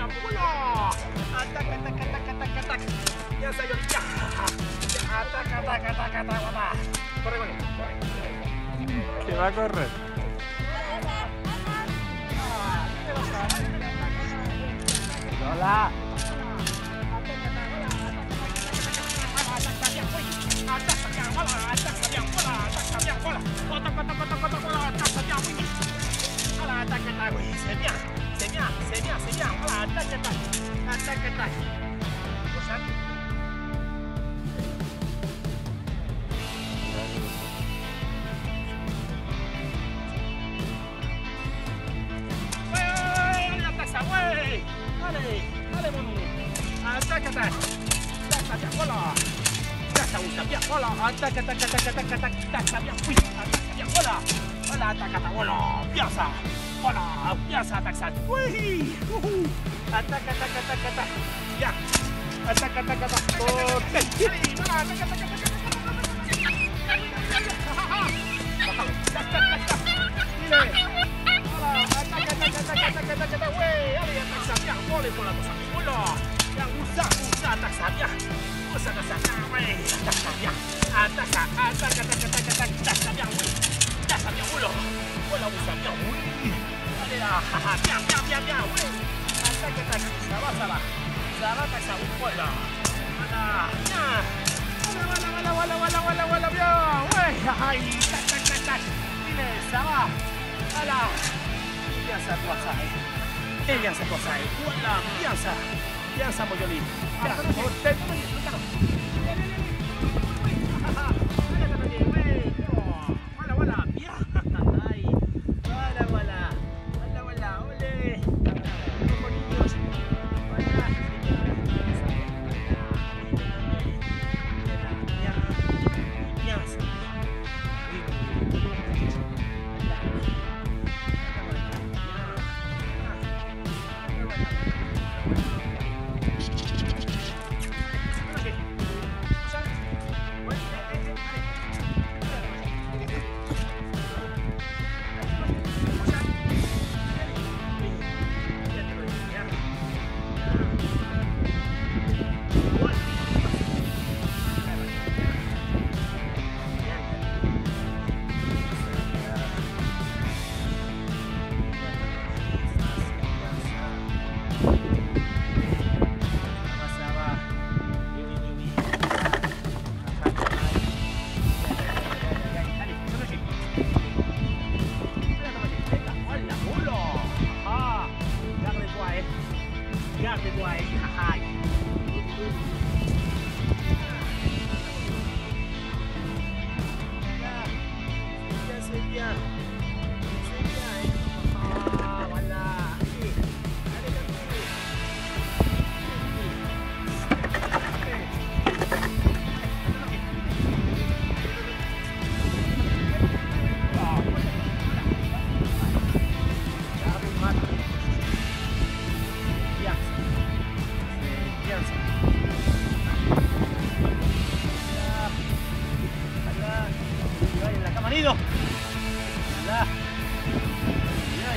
attaque, attaque, attaque, attaque. Bien, ça bien, bien. Attaque, attaque, attaque, attaque, voilà. Corre él, corre. Que va a correr. Hola. attaque, attaque, attaque, attaque, attaque, attaque, attaque, bien, oui, attaque, bien, voilà, voilà, attaque, attaque, voilà, bien ça. Voilà, bien ça, attaque ça. Oui. Attaque, attaque, attaque, attaque. Bien. Attaque, attaque, attaque. Ok. Allez, voilà, attaque, attaque, attaque, attaque. Ça va, ça va. Ça va, attaque ça. Voilà. Voilà. Bien. Voilà, voilà, voilà, voilà, voilà, voilà, bien. Ouais. Aïe. Tac, tac, tac, tac. Il est, ça va. Voilà. Bien ça, toi, ça. eh. Et bien marido. Mirá. Mirá